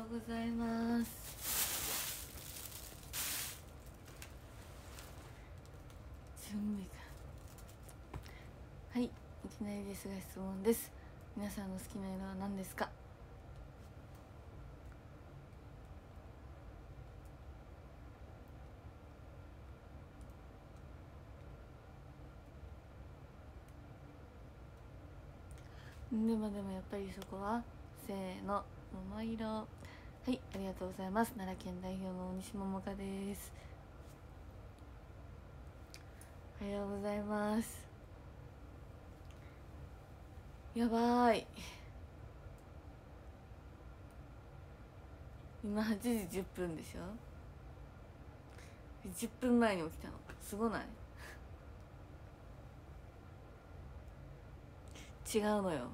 うございます。準備がはいいきなりですが質問です。皆さんの好きな色は何ですか？でもでもやっぱりそこはせーの桃色。はいありがとうございます。奈良県代表の西桃香です。おはようございます。やばい。今8時10分でしょ？10分前に起きたの。すごない？違うのよ。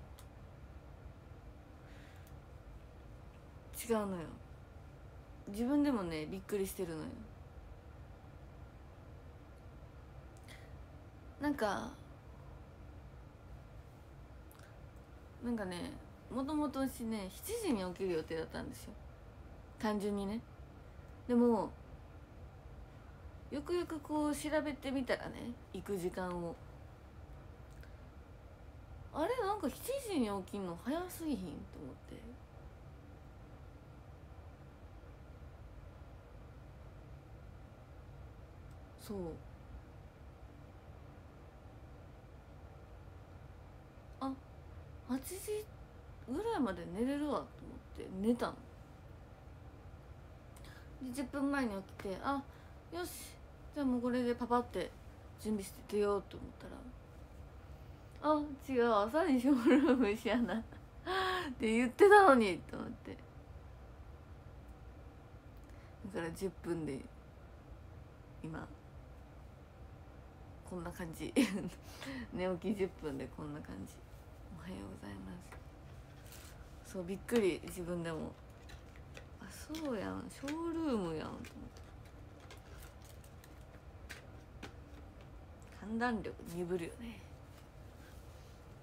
違うのよ。自分でもねびっくりしてるのよ。なんかなんかねもともと私ね7時に起きる予定だったんですよ。単純にね。でもよくよくこう調べてみたらね行く時間を。あれなんか7時に起きんの早すぎひんと思って。そう。あ8時ぐらいまで寝れるわと思って寝たの。で10分前に起きてあよしじゃあもうこれでパパって準備して出ようと思ったらあ違う朝にショールームしやな。って言ってたのにと思って。だから10分で今こんな感じ。寝起き10分でこんな感じ。おはようございます。そうびっくり自分でも。あそうやん。ショールームやんと思って。判断力鈍るよね。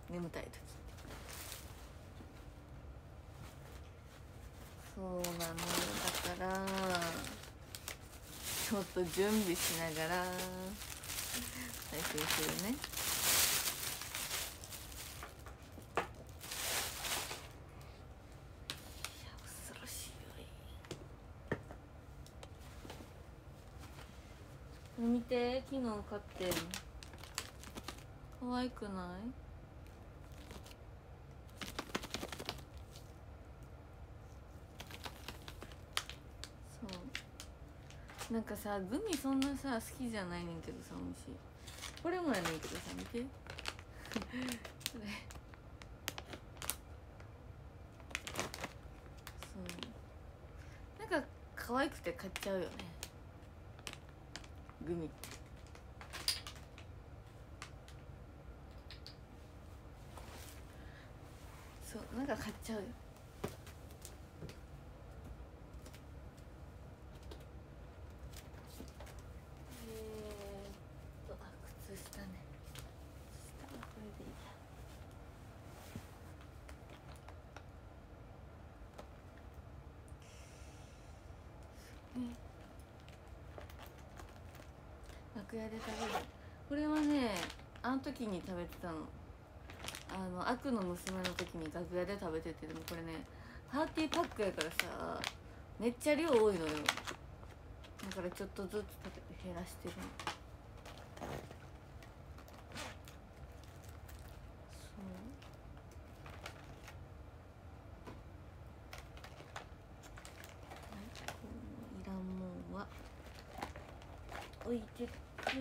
眠たい時。そうなのだからちょっと準備しながら。再生するね。いや恐ろしいよ見て昨日買ってん可愛くないそうなんかさグミそんなさ好きじゃないねんけどさおいしい。これもやねんけどさ見て。これ。そうなんか可愛くて買っちゃうよね。グミって。そうなんか買っちゃうよえーっとあ靴下ね靴下はこれでいいやね楽屋で食べる。これはねあの時に食べてたの。あの悪の娘の時に楽屋で食べててでもこれねパーティーパックやからさめっちゃ量多いのよ。だからちょっとずつ食べて減らしてるの。そう。いいらんもんは。置いて。今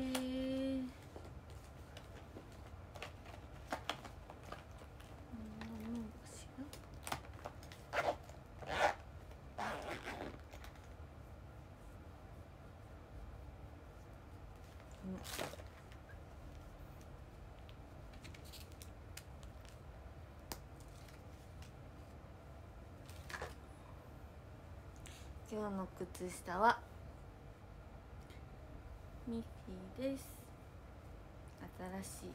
日の靴下はミッフィーです。新しい。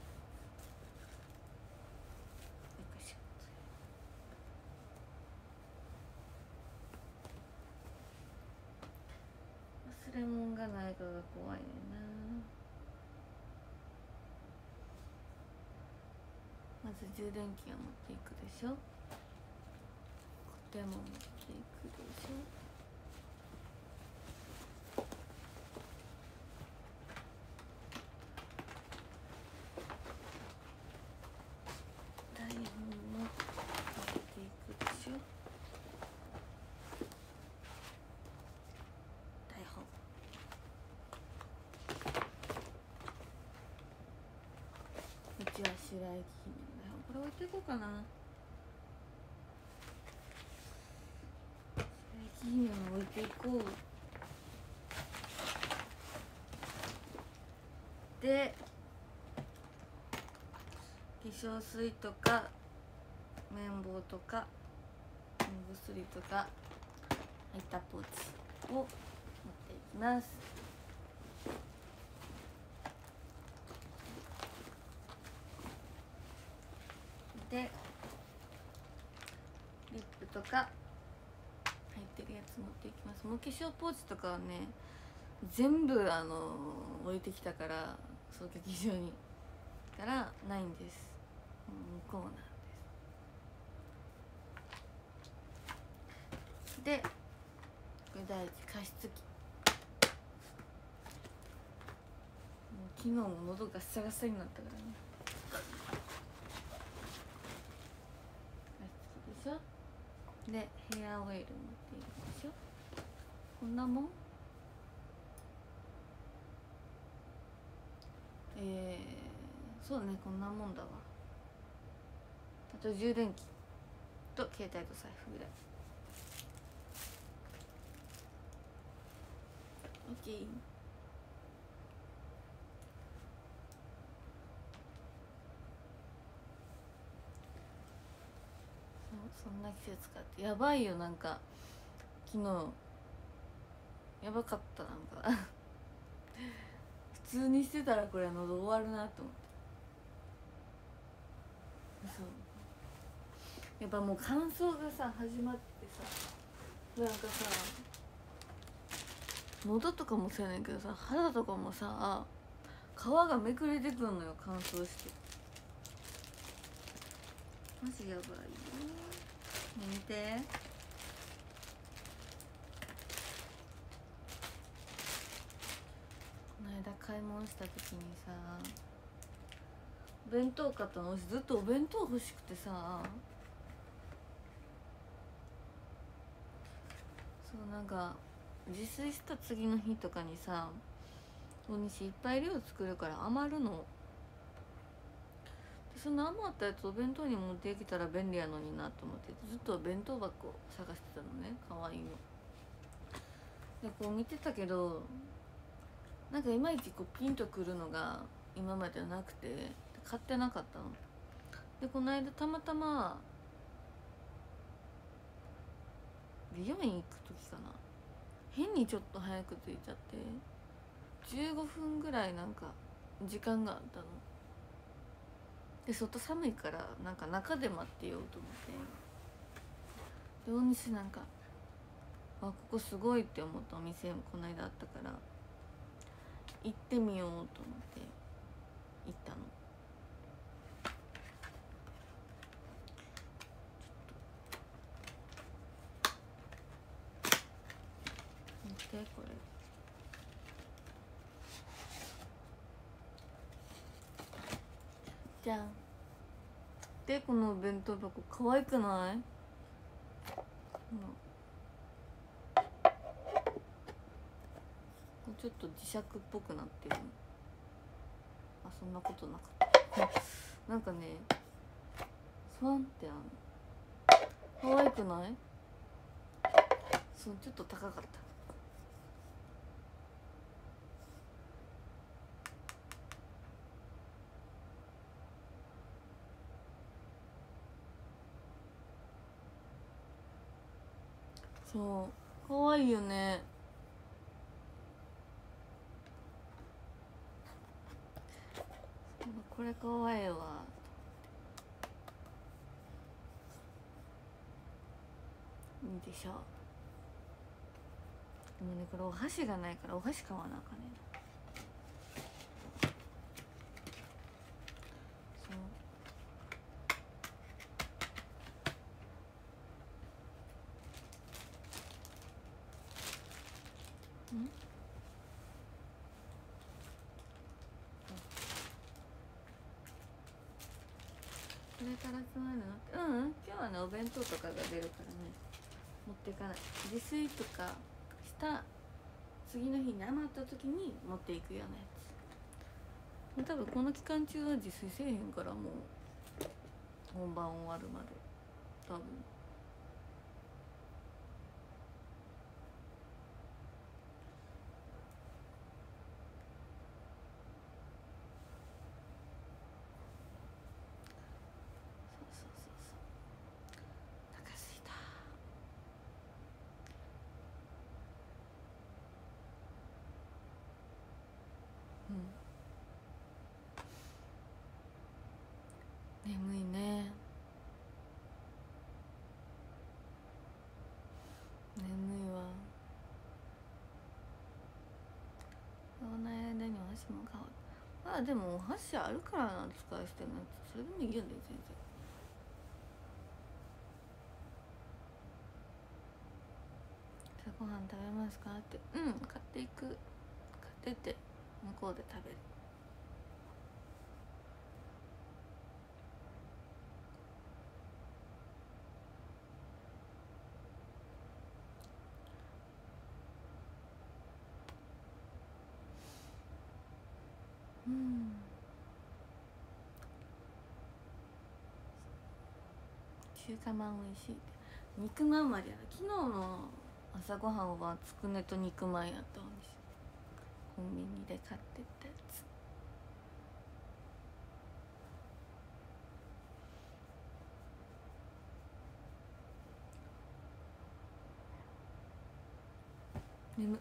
忘れ物がないかが怖いねな。まず充電器を持っていくでしょ。コテも持っていくでしょ。白雪姫これ置いていこうかな。白雪姫を置いていこう。で化粧水とか綿棒とか目薬とか入ったポーチを持っていきます。でリップとか入ってるやつ持っていきます。もう化粧ポーチとかはね全部あの置いてきたからそう劇場に。からないんです。向こうなんです。でこれ第一加湿器。もう昨日も喉ガッサガサになったからね加湿器でしょでヘアオイル持っているでしょこんなもん？えー、そうだねこんなもんだわ。あと充電器と携帯と財布ぐらい。OK そんな季節かってやばいよなんか。昨日やばかったなんか。普通にしてたらこれ喉終わるなと思って。そう。やっぱもう乾燥がさ始まってさ。なんかさ喉とかもそうやねんけどさ肌とかもさ皮がめくれてくんのよ乾燥して。マジやばいよ。見て。この間買い物した時にさ弁当買ったの私ずっとお弁当欲しくてさ。そうなんか自炊した次の日とかにさ大西いっぱい量作るから余るの。その余ったやつお弁当に持ってきたら便利やのになと思ってずっと弁当箱探してたのね可愛いの。でこう見てたけどなんかいまいちこうピンとくるのが今までなくて買ってなかったの。でこの間たまたま美容院行く時かな。変にちょっと早く着いちゃって15分ぐらいなんか時間があったの。で外寒いからなんか中で待ってようと思って。で大西なんかあここすごいって思ったお店もこの間あったから行ってみようと思って行ったの。見てこれ。じゃん。でこのお弁当箱可愛くない？ちょっと磁石っぽくなってる。あそんなことなかった。なんかねスワンってあの。可愛くない？そうちょっと高かった。そう。可愛いよね。これ可愛いわ。いいでしょ。でもねこれお箸がないからお箸買わなあかんねんなそううんこれからつまるの？うん今日はねお弁当とかが出るからね持っていかない。自炊とかした次の日に余った時に持っていくようなやつ。多分この期間中は自炊せえへんからもう本番終わるまで多分そうそうそうそうお腹すいたうん眠いね。眠いわ。そんな間にお箸も変わるまあでもお箸あるからな使い捨てのやつ。それでもいいよね全然じゃあご飯食べますか？って。うん買っていく。買ってて。向こうで食べる。中華まん美味しい肉まんまでや昨日の朝ごはんはつくねと肉まんやったんですよコンビニで買ってったやつ眠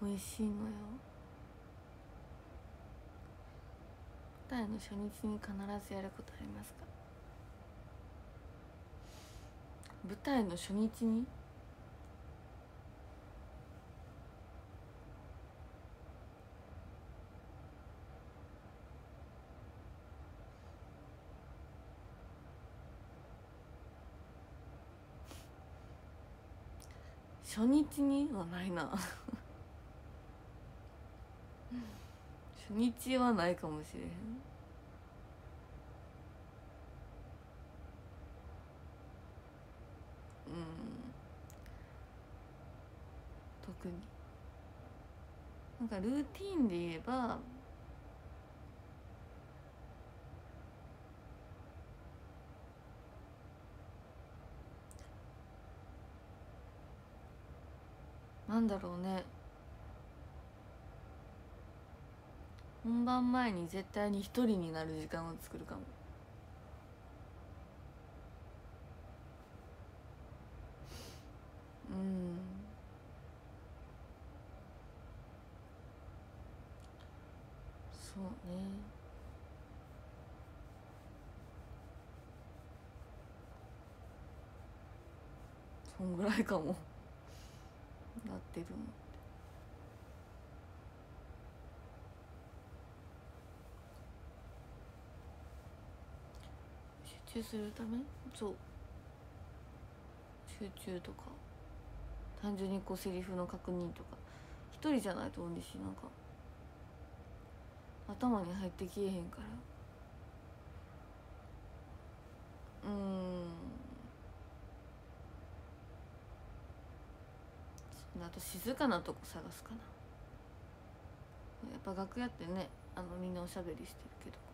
美味しいのよ。舞台の初日に必ずやることありますか？舞台の初日に？初日に？はないな。初日はないかもしれへん。うん。特に。なんかルーティンで言えばなんだろうね。本番前に絶対に一人になる時間を作るかも。うん。そうね。そんぐらいかも。なってるの集中するため？そう。集中とか。単純にこうセリフの確認とか。一人じゃないと思うしなんか。頭に入ってきえへんから。うん。あと静かなとこ探すかな。やっぱ楽屋ってねあのみんなおしゃべりしてるけど。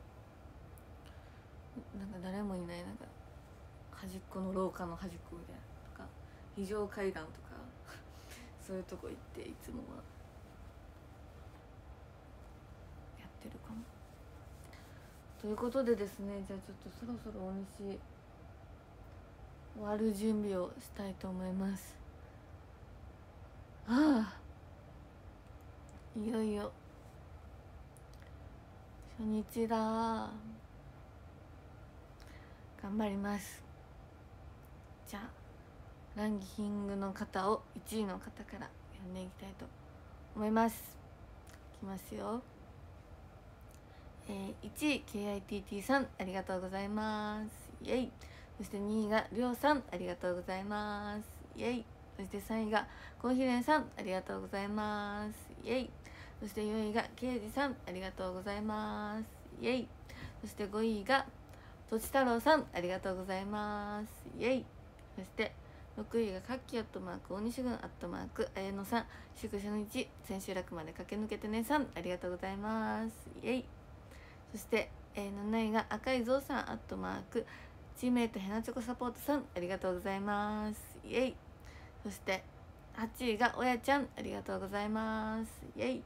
なんか誰もいないなんか端っこの廊下の端っこみたいなとか非常階段とか そういうとこ行っていつもはやってるかも。ということでですねじゃあちょっとそろそろお飯終わる準備をしたいと思います。ああ。いよいよ初日だ。頑張ります。じゃあランキングの方を1位の方から読んでいきたいと思います。いきますよ。えー、1位 KITT さんありがとうございます。イエイ。そして2位がりょうさんありがとうございます。イエイ。そして3位がコーヒーレンさんありがとうございます。イエイ。そして4位がケイジさんありがとうございます。イエイ。そして5位がとち太郎さんありがとうございます。イエイ。そして6位がカッキーアットマーク大西軍アットマーク綾野さん宿舎の1千秋楽まで駆け抜けてねさんありがとうございます。イエイ。そして、えー、7位が赤いゾウさんアットマークチームメイトヘナチョコサポートさんありがとうございます。イエイ。そして8位が親ちゃんありがとうございます。イエイ。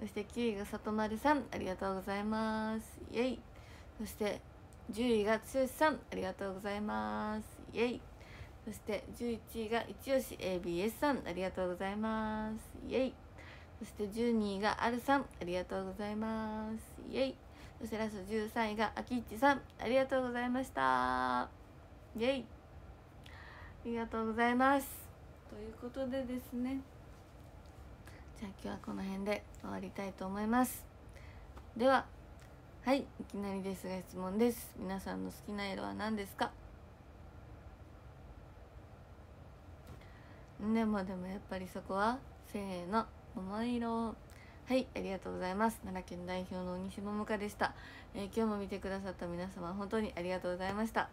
そして9位が里丸さんありがとうございます。イエイ。そして10位が剛さんありがとうございます。イエイ。そして11位が一押し ABS さんありがとうございます。イエイ。そして12位があるさんありがとうございます。イエイ。そしてラスト13位があきっちさんありがとうございました。イェイ。ありがとうございます。ということでですね。じゃあ今日はこの辺で終わりたいと思います。でははいいきなりですが質問です。皆さんの好きな色は何ですか？でもでもやっぱりそこはせーの桃色。はいありがとうございます。奈良県代表の西桃香でした、えー、今日も見てくださった皆様本当にありがとうございました。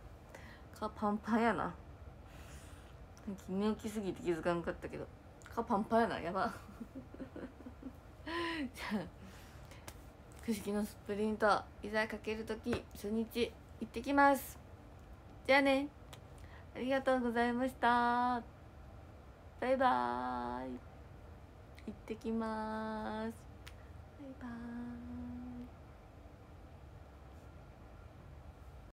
顔パンパンやな。寝起きすぎて気づかんかったけど。顔パンパンやなやば。じゃあくしきのスプリントいざかけるとき初日行ってきます。じゃあね。ありがとうございました。バイバーイ。行ってきます。バイバーイ。